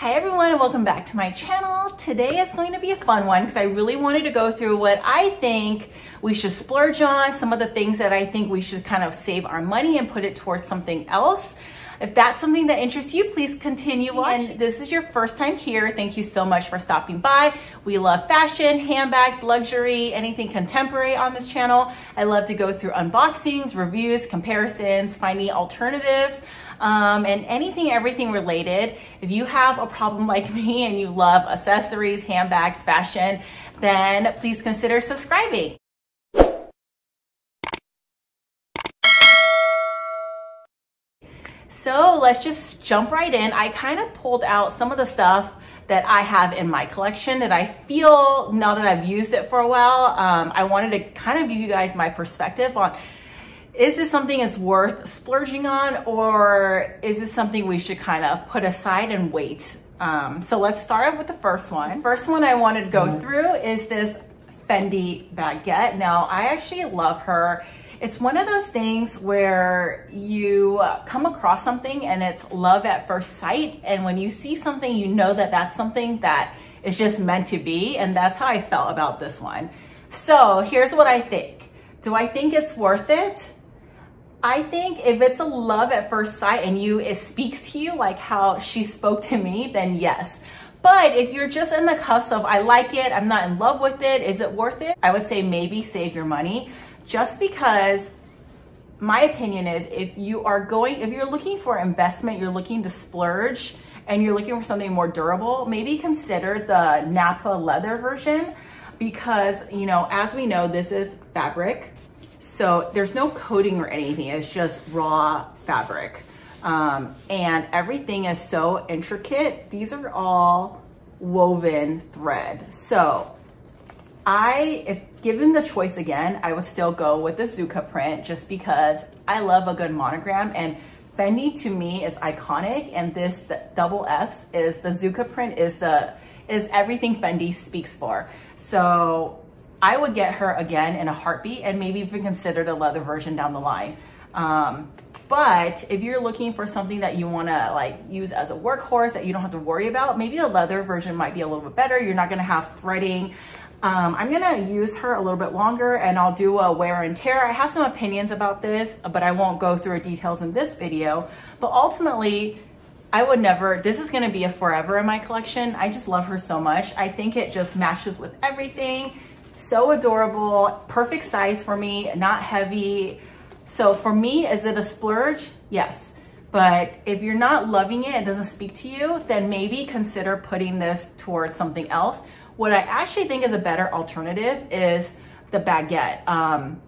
Hi everyone and welcome back to my channel. Today is going to be a fun one because I really wanted to go through what I think we should splurge on, some of the things that I think we should kind of save our money and put it towards something else. If that's something that interests you, please continue watching. And this is your first time here, thank you so much for stopping by. We love fashion, handbags, luxury, anything contemporary on this channel. I love to go through unboxings, reviews, comparisons, finding alternatives, um, and anything, everything related. If you have a problem like me and you love accessories, handbags, fashion, then please consider subscribing. So let's just jump right in. I kind of pulled out some of the stuff that I have in my collection that I feel now that I've used it for a while, um, I wanted to kind of give you guys my perspective on is this something that's worth splurging on or is this something we should kind of put aside and wait? Um, so let's start off with the first one. First one I wanted to go mm-hmm. through is this Fendi baguette. Now I actually love her it's one of those things where you come across something and it's love at first sight. And when you see something, you know that that's something that is just meant to be. And that's how I felt about this one. So here's what I think. Do I think it's worth it? I think if it's a love at first sight and you, it speaks to you like how she spoke to me, then yes. But if you're just in the cuffs of, I like it, I'm not in love with it, is it worth it? I would say maybe save your money just because my opinion is if you are going, if you're looking for investment, you're looking to splurge and you're looking for something more durable, maybe consider the Napa leather version because, you know, as we know, this is fabric. So there's no coating or anything. It's just raw fabric. Um, and everything is so intricate. These are all woven thread. So I, if given the choice again, I would still go with the Zucca print just because I love a good monogram and Fendi to me is iconic and this double F's is the Zucca print is the, is everything Fendi speaks for. So I would get her again in a heartbeat and maybe even consider the leather version down the line. Um, but if you're looking for something that you wanna like use as a workhorse that you don't have to worry about, maybe a leather version might be a little bit better. You're not gonna have threading um, I'm gonna use her a little bit longer and I'll do a wear and tear. I have some opinions about this, but I won't go through details in this video. But ultimately, I would never, this is gonna be a forever in my collection. I just love her so much. I think it just matches with everything. So adorable, perfect size for me, not heavy. So for me, is it a splurge? Yes. But if you're not loving it, it doesn't speak to you, then maybe consider putting this towards something else what I actually think is a better alternative is the baguette. Um,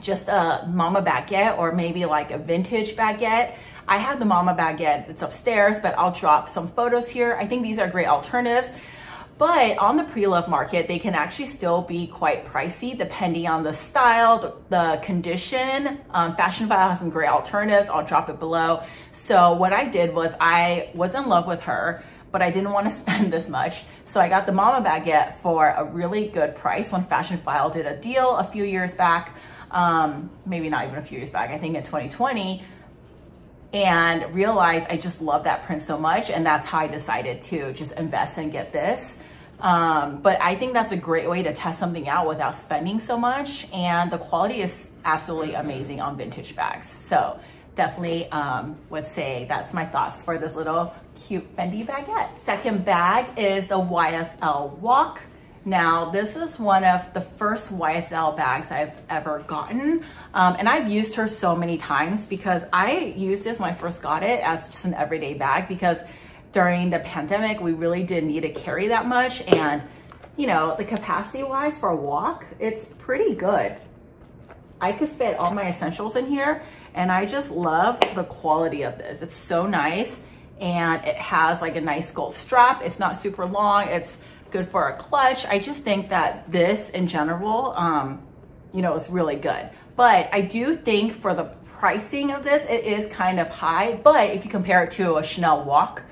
just a mama baguette or maybe like a vintage baguette. I have the mama baguette, it's upstairs, but I'll drop some photos here. I think these are great alternatives. But on the pre-love market, they can actually still be quite pricey depending on the style, the, the condition. Um, Fashionphile has some great alternatives. I'll drop it below. So what I did was I was in love with her but I didn't want to spend this much. So I got the Mama Baguette for a really good price when Fashionphile did a deal a few years back, um, maybe not even a few years back, I think in 2020, and realized I just love that print so much. And that's how I decided to just invest and get this. Um, but I think that's a great way to test something out without spending so much. And the quality is absolutely amazing on vintage bags. So definitely um, would say that's my thoughts for this little cute Fendi baguette. Second bag is the YSL WOC. Now, this is one of the first YSL bags I've ever gotten. Um, and I've used her so many times because I used this when I first got it as just an everyday bag because during the pandemic, we really didn't need to carry that much. And, you know, the capacity wise for a WOC, it's pretty good. I could fit all my essentials in here and I just love the quality of this. It's so nice and it has like a nice gold strap. It's not super long. It's good for a clutch. I just think that this in general, um, you know, is really good. But I do think for the pricing of this, it is kind of high. But if you compare it to a Chanel WOC,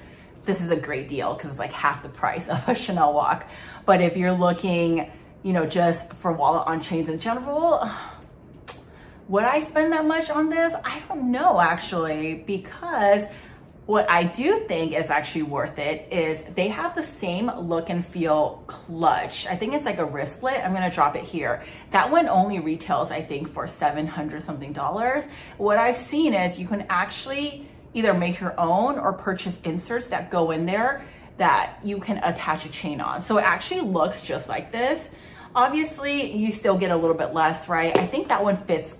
this is a great deal because it's like half the price of a Chanel WOC. But if you're looking, you know, just for wallet on chains in general, would I spend that much on this? I don't know actually, because What I do think is actually worth it is they have the same look and feel clutch. I think it's like a wristlet. I'm gonna drop it here. That one only retails, I think, for 700 something dollars. What I've seen is you can actually either make your own or purchase inserts that go in there that you can attach a chain on. So it actually looks just like this. Obviously, you still get a little bit less, right? I think that one fits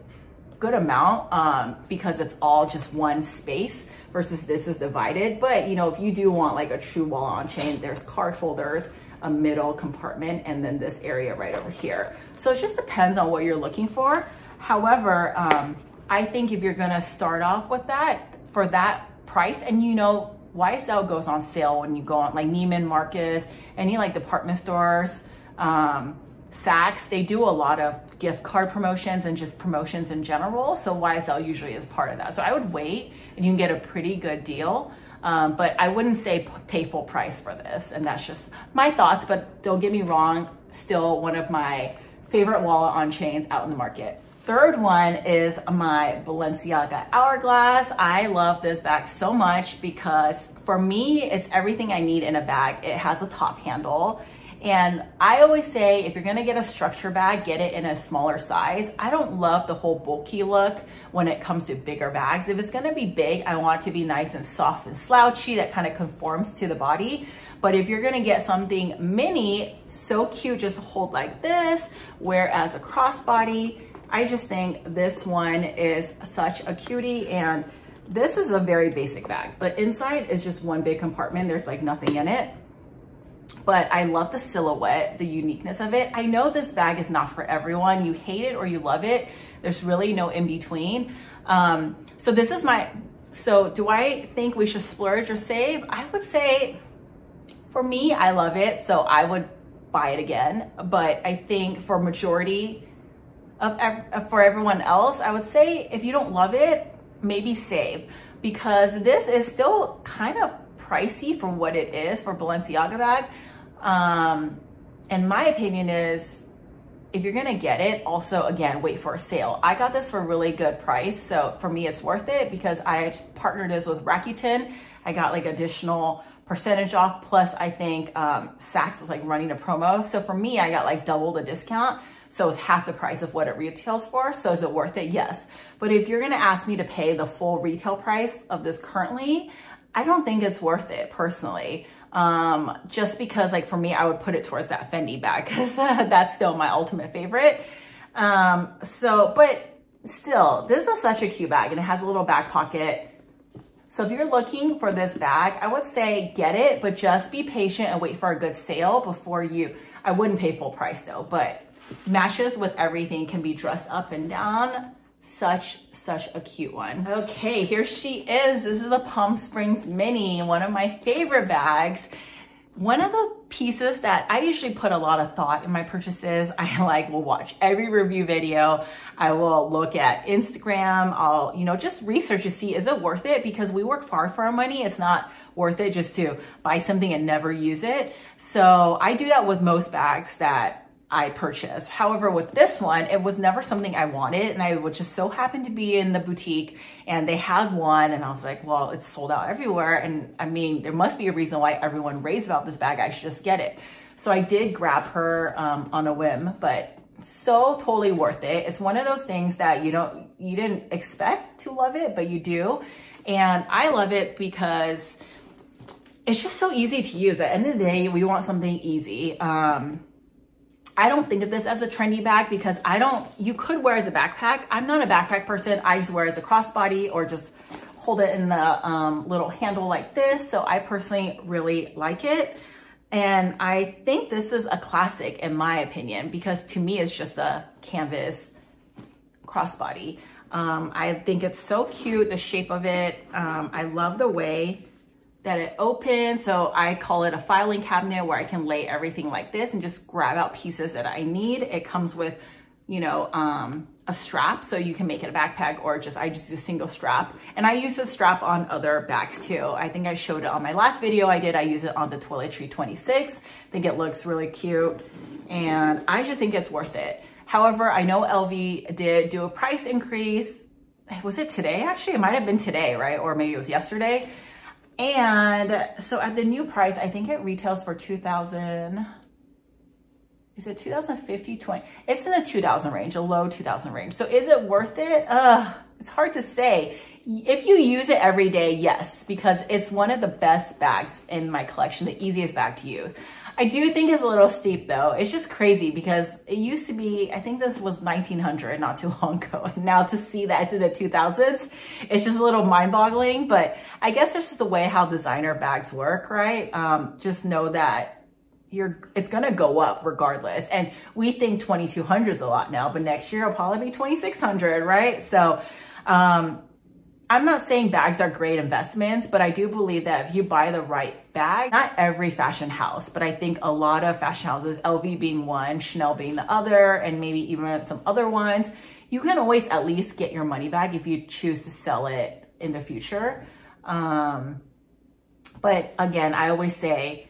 good amount um, because it's all just one space versus this is divided. But you know, if you do want like a true wall-on chain, there's card holders, a middle compartment, and then this area right over here. So it just depends on what you're looking for. However, um, I think if you're gonna start off with that, for that price, and you know, YSL goes on sale when you go on like Neiman Marcus, any like department stores, um, Saks, they do a lot of gift card promotions and just promotions in general. So YSL usually is part of that. So I would wait and you can get a pretty good deal. Um, but I wouldn't say pay full price for this. And that's just my thoughts, but don't get me wrong, still one of my favorite wallet on chains out in the market. Third one is my Balenciaga Hourglass. I love this bag so much because for me, it's everything I need in a bag. It has a top handle. And I always say, if you're gonna get a structure bag, get it in a smaller size. I don't love the whole bulky look when it comes to bigger bags. If it's gonna be big, I want it to be nice and soft and slouchy that kind of conforms to the body. But if you're gonna get something mini, so cute, just hold like this, whereas a crossbody, I just think this one is such a cutie and this is a very basic bag, but inside is just one big compartment. There's like nothing in it but I love the silhouette, the uniqueness of it. I know this bag is not for everyone. You hate it or you love it. There's really no in between. Um, so this is my, so do I think we should splurge or save? I would say for me, I love it. So I would buy it again. But I think for majority of, for everyone else, I would say if you don't love it, maybe save because this is still kind of pricey for what it is for Balenciaga bag. Um, and my opinion is if you're gonna get it, also again, wait for a sale. I got this for a really good price. So for me, it's worth it because I partnered this with Rakuten. I got like additional percentage off. Plus I think um, Saks was like running a promo. So for me, I got like double the discount. So it's half the price of what it retails for. So is it worth it? Yes. But if you're gonna ask me to pay the full retail price of this currently, I don't think it's worth it personally um, just because like for me, I would put it towards that Fendi bag because that's still my ultimate favorite. Um, so, but still, this is such a cute bag and it has a little back pocket. So if you're looking for this bag, I would say get it, but just be patient and wait for a good sale before you, I wouldn't pay full price though, but matches with everything can be dressed up and down such such a cute one okay here she is this is a palm springs mini one of my favorite bags one of the pieces that I usually put a lot of thought in my purchases, I like will watch every review video. I will look at Instagram. I'll, you know, just research to see, is it worth it? Because we work hard for our money. It's not worth it just to buy something and never use it. So I do that with most bags that I purchase. However, with this one, it was never something I wanted and I would just so happen to be in the boutique and they had one and I was like, well, it's sold out everywhere. And I mean, there must be a reason why everyone raves about this bag. I should just get it. So I did grab her um, on a whim, but so totally worth it. It's one of those things that you don't, you didn't expect to love it, but you do. And I love it because it's just so easy to use. At the end of the day, we want something easy. Um, I don't think of this as a trendy bag because I don't, you could wear as a backpack. I'm not a backpack person. I just wear as a crossbody or just hold it in the um, little handle like this. So I personally really like it. And I think this is a classic in my opinion, because to me, it's just a canvas crossbody. Um, I think it's so cute, the shape of it. Um, I love the way that it opens. So I call it a filing cabinet where I can lay everything like this and just grab out pieces that I need. It comes with, you know, um, a strap so you can make it a backpack or just, I just use a single strap. And I use this strap on other bags too. I think I showed it on my last video I did. I use it on the Toiletry 26. I think it looks really cute and I just think it's worth it. However, I know LV did do a price increase. Was it today? Actually, it might have been today, right? Or maybe it was yesterday And so at the new price, I think it retails for 2000 is it 2050, 20? It's in the 2000 range, a low 2000 range. So is it worth it? Uh, it's hard to say. If you use it every day, yes, because it's one of the best bags in my collection, the easiest bag to use. I do think it's a little steep though. It's just crazy because it used to be, I think this was 1900 not too long ago. And now to see that it's in the 2000s, it's just a little mind boggling. But I guess there's just a way how designer bags work, right? Um, just know that you're, it's gonna go up regardless. And we think 2200 is a lot now, but next year it'll probably be 2600, right? So, um, I'm not saying bags are great investments, but I do believe that if you buy the right bag, not every fashion house, but I think a lot of fashion houses, LV being one, Chanel being the other, and maybe even some other ones, you can always at least get your money back if you choose to sell it in the future. Um, but again, I always say,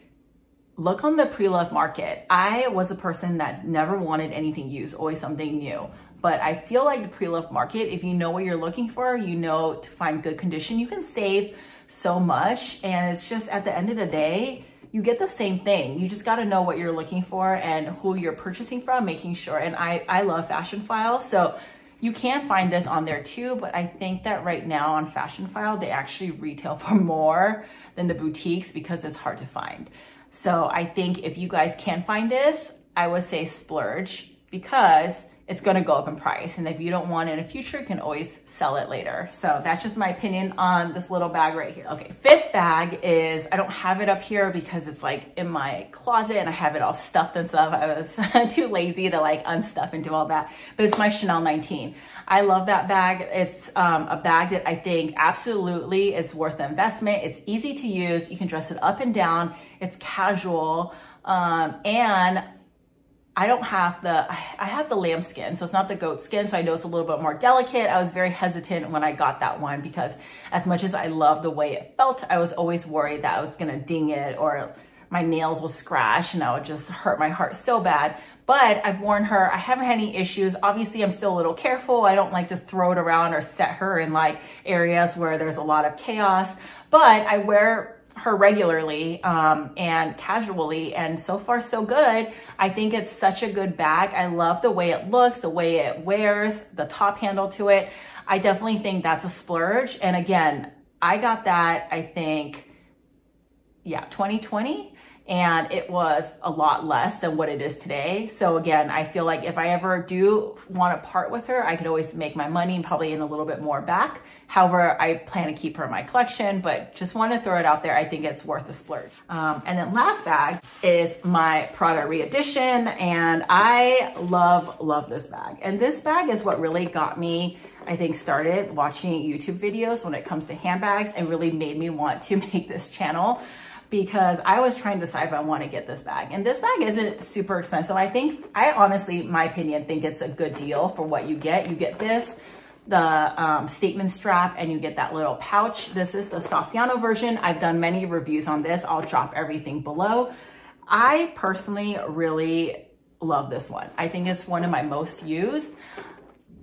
look on the pre-love market. I was a person that never wanted anything used, always something new. But I feel like the pre-loved market, if you know what you're looking for, you know to find good condition, you can save so much. And it's just at the end of the day, you get the same thing. You just got to know what you're looking for and who you're purchasing from, making sure. And I, I love Fashionphile. So you can find this on there too, but I think that right now on Fashionphile, they actually retail for more than the boutiques because it's hard to find. So I think if you guys can find this, I would say splurge because it's gonna go up in price. And if you don't want it in the future, you can always sell it later. So that's just my opinion on this little bag right here. Okay, fifth bag is, I don't have it up here because it's like in my closet and I have it all stuffed and stuff. I was too lazy to like unstuff and do all that, but it's my Chanel 19. I love that bag. It's um, a bag that I think absolutely is worth the investment. It's easy to use. You can dress it up and down. It's casual. Um, and I don't have the, I have the lamb skin, so it's not the goat skin, so I know it's a little bit more delicate. I was very hesitant when I got that one because as much as I love the way it felt, I was always worried that I was gonna ding it or my nails will scratch and I would just hurt my heart so bad. But I've worn her, I haven't had any issues. Obviously, I'm still a little careful. I don't like to throw it around or set her in like areas where there's a lot of chaos, but I wear her regularly um, and casually and so far so good. I think it's such a good bag. I love the way it looks, the way it wears, the top handle to it. I definitely think that's a splurge. And again, I got that, I think, yeah, 2020 and it was a lot less than what it is today. So again, I feel like if I ever do want to part with her, I could always make my money and probably in a little bit more back. However, I plan to keep her in my collection, but just want to throw it out there. I think it's worth a splurge. Um, and then last bag is my Prada re-edition. And I love, love this bag. And this bag is what really got me I think started watching YouTube videos when it comes to handbags and really made me want to make this channel because I was trying to decide if I want to get this bag. And this bag isn't super expensive. I think, I honestly, my opinion, think it's a good deal for what you get. You get this, the um, statement strap, and you get that little pouch. This is the Saffiano version. I've done many reviews on this. I'll drop everything below. I personally really love this one. I think it's one of my most used.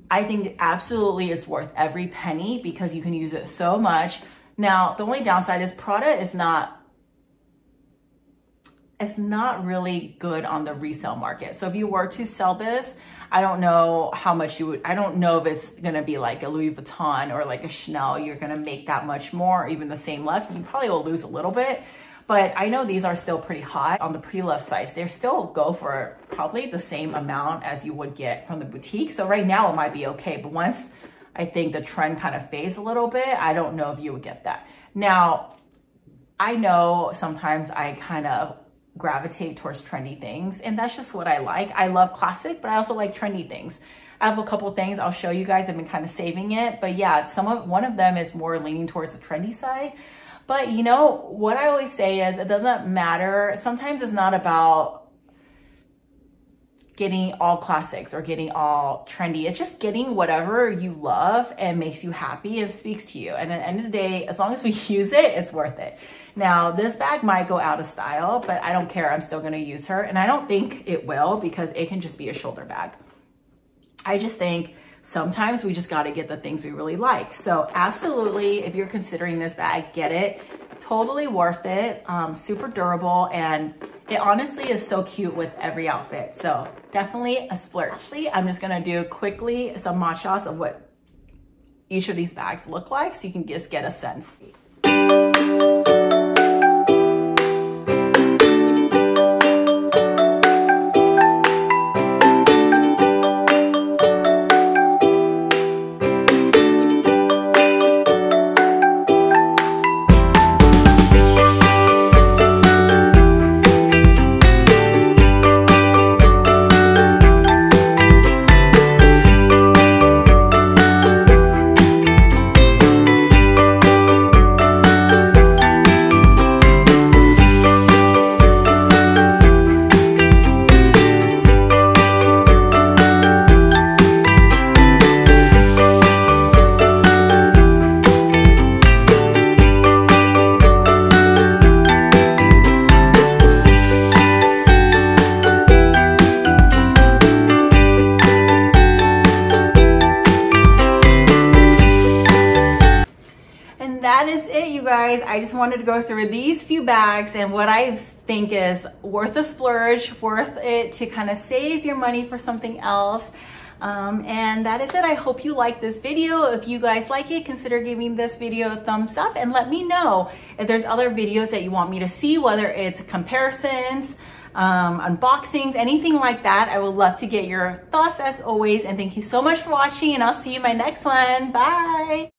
I think absolutely it's worth every penny because you can use it so much. Now, the only downside is Prada is not it's not really good on the resale market. So if you were to sell this, I don't know how much you would, I don't know if it's gonna be like a Louis Vuitton or like a Chanel, you're gonna make that much more, even the same left. You probably will lose a little bit, but I know these are still pretty hot on the pre-love sites. They still go for probably the same amount as you would get from the boutique. So right now it might be okay, but once I think the trend kind of fades a little bit, I don't know if you would get that. Now, I know sometimes I kind of gravitate towards trendy things. And that's just what I like. I love classic, but I also like trendy things. I have a couple things I'll show you guys. I've been kind of saving it, but yeah, some of one of them is more leaning towards the trendy side. But you know, what I always say is it doesn't matter. Sometimes it's not about getting all classics or getting all trendy. It's just getting whatever you love and makes you happy and speaks to you. And at the end of the day, as long as we use it, it's worth it. Now, this bag might go out of style, but I don't care. I'm still gonna use her. And I don't think it will because it can just be a shoulder bag. I just think sometimes we just gotta get the things we really like. So absolutely, if you're considering this bag, get it. totally worth it. Um, super durable and it honestly is so cute with every outfit. So definitely a splurge. I'm just gonna do quickly some mod shots of what each of these bags look like so you can just get a sense. That is it, you guys. I just wanted to go through these few bags and what I think is worth a splurge, worth it to kind of save your money for something else. Um, and that is it. I hope you like this video. If you guys like it, consider giving this video a thumbs up and let me know if there's other videos that you want me to see, whether it's comparisons, um, unboxings, anything like that. I would love to get your thoughts as always. And thank you so much for watching and I'll see you in my next one. Bye.